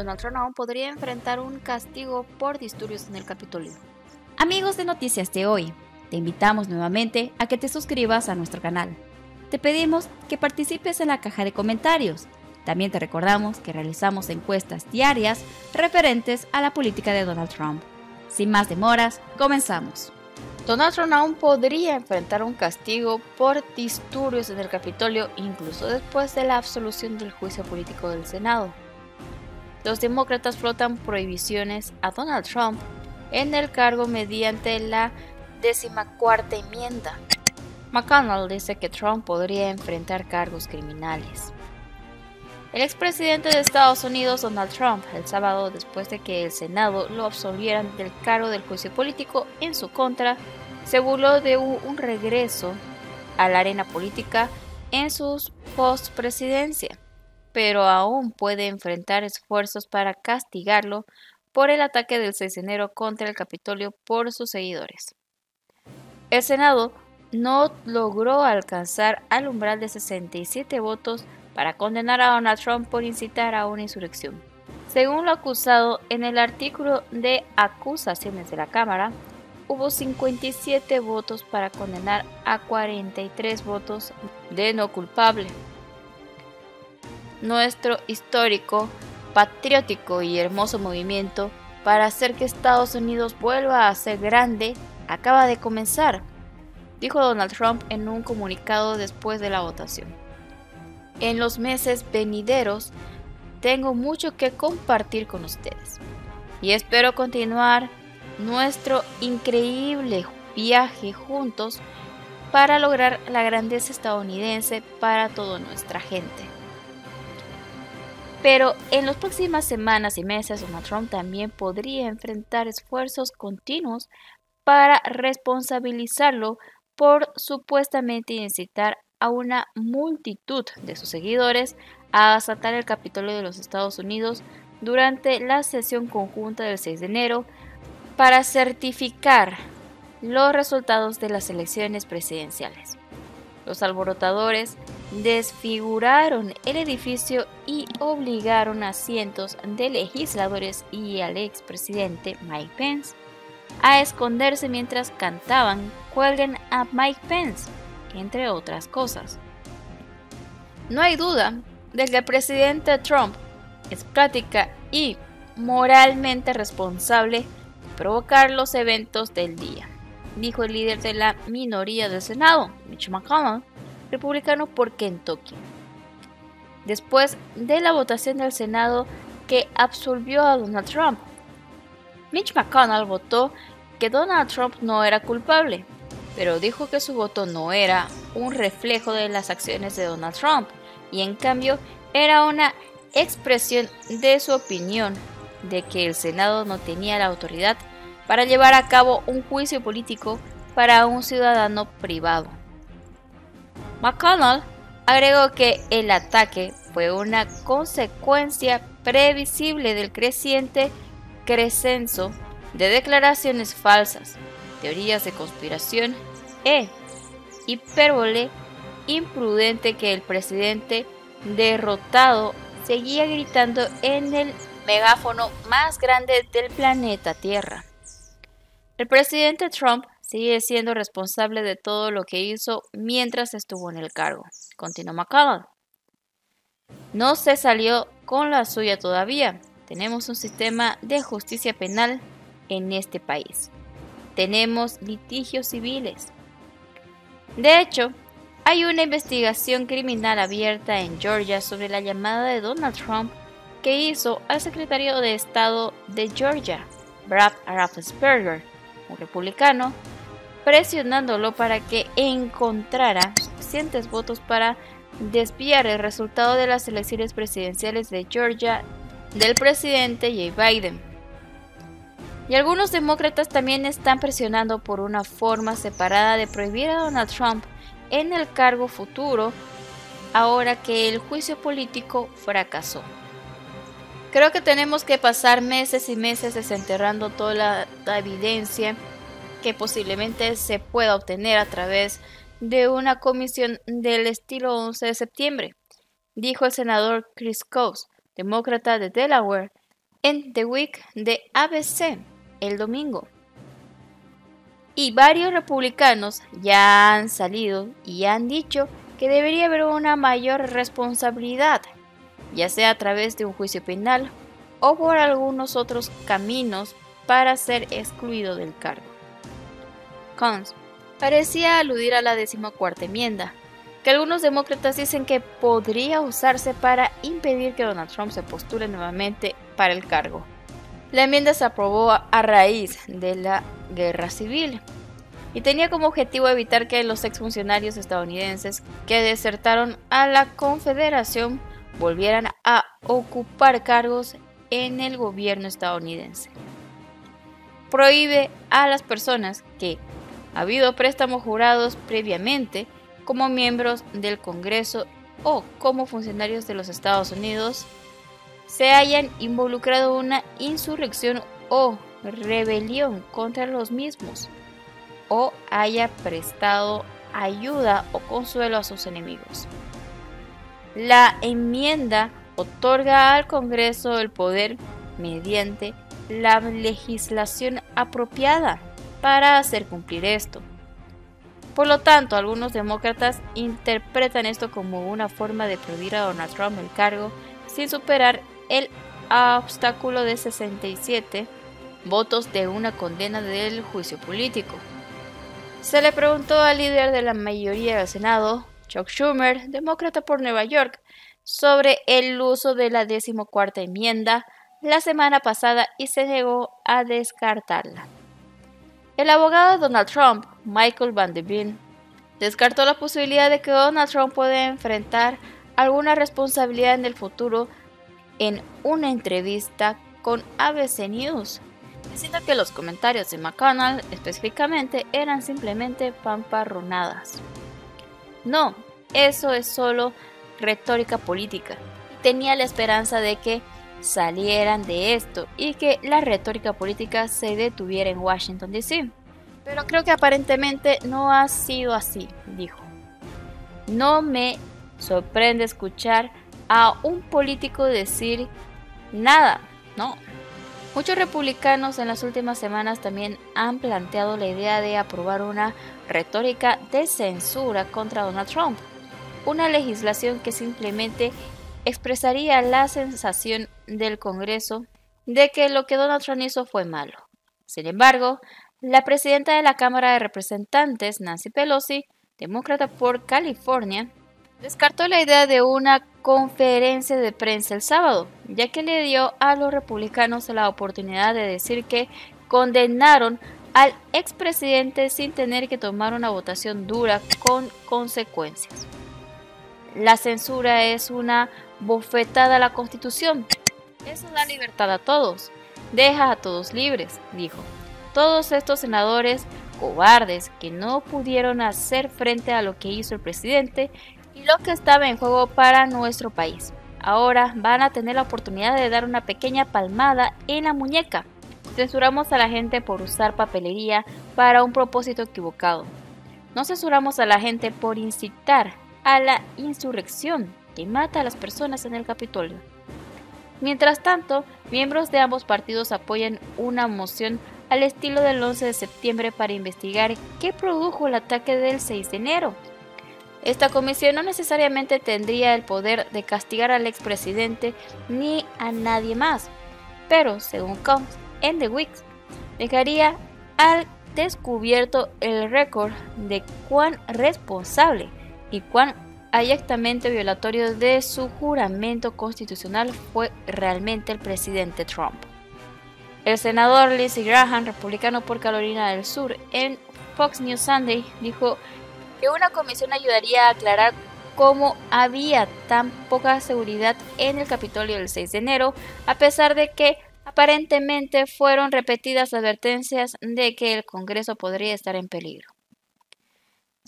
Donald Trump aún podría enfrentar un castigo por disturbios en el Capitolio. Amigos de Noticias de hoy, te invitamos nuevamente a que te suscribas a nuestro canal. Te pedimos que participes en la caja de comentarios. También te recordamos que realizamos encuestas diarias referentes a la política de Donald Trump. Sin más demoras, comenzamos. Donald Trump aún podría enfrentar un castigo por disturbios en el Capitolio incluso después de la absolución del juicio político del Senado. Los demócratas flotan prohibiciones a Donald Trump en el cargo mediante la decimacuarta enmienda. McConnell dice que Trump podría enfrentar cargos criminales. El expresidente de Estados Unidos, Donald Trump, el sábado después de que el Senado lo absolvieran del cargo del juicio político en su contra, se burló de un regreso a la arena política en su postpresidencia, pero aún puede enfrentar esfuerzos para castigarlo por el ataque del 6 de enero contra el Capitolio por sus seguidores. El Senado no logró alcanzar al umbral de 67 votos para condenar a Donald Trump por incitar a una insurrección. Según lo acusado en el artículo de acusaciones de la Cámara, hubo 57 votos para condenar a 43 votos de no culpable. Nuestro histórico, patriótico y hermoso movimiento para hacer que Estados Unidos vuelva a ser grande acaba de comenzar, dijo Donald Trump en un comunicado después de la votación. En los meses venideros tengo mucho que compartir con ustedes y espero continuar nuestro increíble viaje juntos para lograr la grandeza estadounidense para toda nuestra gente. Pero en las próximas semanas y meses Donald Trump también podría enfrentar esfuerzos continuos para responsabilizarlo por supuestamente incitar a una multitud de sus seguidores a asaltar el Capitolio de los Estados Unidos durante la sesión conjunta del 6 de enero para certificar los resultados de las elecciones presidenciales. Los alborotadores desfiguraron el edificio y obligaron a cientos de legisladores y al expresidente Mike Pence a esconderse mientras cantaban Cuelguen a Mike Pence entre otras cosas. No hay duda de que el presidente Trump es práctica y moralmente responsable de provocar los eventos del día, dijo el líder de la minoría del Senado, Mitch McConnell, republicano por Kentucky. Después de la votación del Senado que absolvió a Donald Trump, Mitch McConnell votó que Donald Trump no era culpable, pero dijo que su voto no era un reflejo de las acciones de Donald Trump y en cambio era una expresión de su opinión de que el Senado no tenía la autoridad para llevar a cabo un juicio político para un ciudadano privado. McConnell agregó que el ataque fue una consecuencia previsible del creciente crescenso de declaraciones falsas teorías de conspiración e hipérbole imprudente que el presidente derrotado seguía gritando en el megáfono más grande del planeta Tierra. El presidente Trump sigue siendo responsable de todo lo que hizo mientras estuvo en el cargo, continuó McConnell. No se salió con la suya todavía. Tenemos un sistema de justicia penal en este país tenemos litigios civiles. De hecho, hay una investigación criminal abierta en Georgia sobre la llamada de Donald Trump que hizo al secretario de Estado de Georgia, Brad Raffensperger, un republicano, presionándolo para que encontrara suficientes votos para desviar el resultado de las elecciones presidenciales de Georgia del presidente Joe Biden. Y algunos demócratas también están presionando por una forma separada de prohibir a Donald Trump en el cargo futuro ahora que el juicio político fracasó. Creo que tenemos que pasar meses y meses desenterrando toda la, evidencia que posiblemente se pueda obtener a través de una comisión del estilo 11 de septiembre, dijo el senador Chris Coase, demócrata de Delaware, en The Week de ABC el domingo. Y varios republicanos ya han salido y han dicho que debería haber una mayor responsabilidad, ya sea a través de un juicio penal o por algunos otros caminos para ser excluido del cargo. Cons parecía aludir a la decimocuarta enmienda, que algunos demócratas dicen que podría usarse para impedir que Donald Trump se postule nuevamente para el cargo. La enmienda se aprobó a raíz de la guerra civil y tenía como objetivo evitar que los exfuncionarios estadounidenses que desertaron a la Confederación volvieran a ocupar cargos en el gobierno estadounidense. Prohíbe a las personas que, habido préstamos jurados previamente, como miembros del Congreso o como funcionarios de los Estados Unidos, se hayan involucrado en una insurrección o rebelión contra los mismos, o haya prestado ayuda o consuelo a sus enemigos. La enmienda otorga al Congreso el poder mediante la legislación apropiada para hacer cumplir esto. Por lo tanto, algunos demócratas interpretan esto como una forma de prohibir a Donald Trump el cargo sin superar el obstáculo de 67 votos de una condena del juicio político. Se le preguntó al líder de la mayoría del Senado, Chuck Schumer, demócrata por Nueva York, sobre el uso de la decimocuarta enmienda la semana pasada y se negó a descartarla. El abogado de Donald Trump, Michael Van de Ven, descartó la posibilidad de que Donald Trump pueda enfrentar alguna responsabilidad en el futuro en una entrevista con ABC News, diciendo que los comentarios de McConnell específicamente eran simplemente pamparronadas. No, eso es solo retórica política. Tenía la esperanza de que salieran de esto y que la retórica política se detuviera en Washington, D.C. Pero creo que aparentemente no ha sido así, dijo. No me sorprende escuchar a un político decir nada, no. Muchos republicanos en las últimas semanas también han planteado la idea de aprobar una retórica de censura contra Donald Trump, una legislación que simplemente expresaría la sensación del Congreso de que lo que Donald Trump hizo fue malo. Sin embargo, la presidenta de la Cámara de Representantes, Nancy Pelosi, demócrata por California, descartó la idea de una conferencia de prensa el sábado, ya que le dio a los republicanos la oportunidad de decir que condenaron al expresidente sin tener que tomar una votación dura con consecuencias. La censura es una bofetada a la Constitución. Eso da libertad a todos. Deja a todos libres, dijo. Todos estos senadores cobardes que no pudieron hacer frente a lo que hizo el presidente y lo que estaba en juego para nuestro país. Ahora van a tener la oportunidad de dar una pequeña palmada en la muñeca. Censuramos a la gente por usar papelería para un propósito equivocado. No censuramos a la gente por incitar a la insurrección que mata a las personas en el Capitolio. Mientras tanto, miembros de ambos partidos apoyan una moción al estilo del 11 de septiembre para investigar qué produjo el ataque del 6 de enero. Esta comisión no necesariamente tendría el poder de castigar al expresidente ni a nadie más, pero según Combs en The Weeks, dejaría al descubierto el récord de cuán responsable y cuán ayectamente violatorio de su juramento constitucional fue realmente el presidente Trump. El senador Lindsey Graham, republicano por Carolina del Sur, en Fox News Sunday dijo que una comisión ayudaría a aclarar cómo había tan poca seguridad en el Capitolio del 6 de enero, a pesar de que aparentemente fueron repetidas advertencias de que el Congreso podría estar en peligro.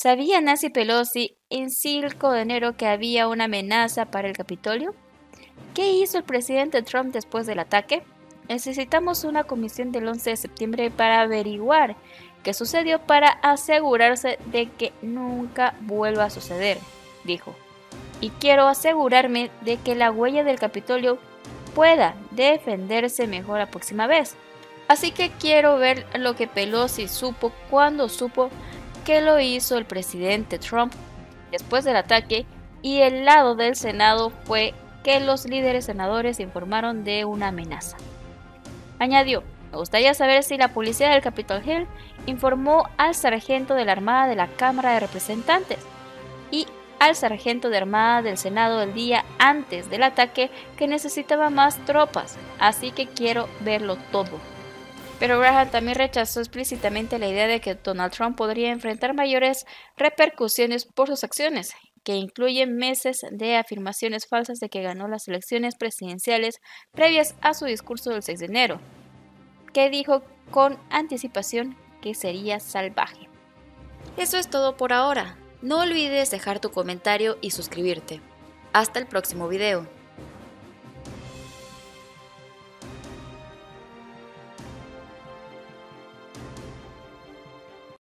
¿Sabía Nancy Pelosi en 5 de enero que había una amenaza para el Capitolio? ¿Qué hizo el presidente Trump después del ataque? Necesitamos una comisión del 11 de septiembre para averiguar qué sucedió para asegurarse de que nunca vuelva a suceder, dijo. Y quiero asegurarme de que la huella del Capitolio pueda defenderse mejor la próxima vez. Así que quiero ver lo que Pelosi supo cuando supo que lo hizo el presidente Trump después del ataque y el lado del Senado fue que los líderes senadores informaron de una amenaza. Añadió, me gustaría saber si la policía del Capitol Hill informó al sargento de la Armada de la Cámara de Representantes y al sargento de Armada del Senado el día antes del ataque que necesitaba más tropas, así que quiero verlo todo. Pero Graham también rechazó explícitamente la idea de que Donald Trump podría enfrentar mayores repercusiones por sus acciones, que incluyen meses de afirmaciones falsas de que ganó las elecciones presidenciales previas a su discurso del 6 de enero, que dijo con anticipación que sería salvaje. Eso es todo por ahora. No olvides dejar tu comentario y suscribirte. Hasta el próximo video.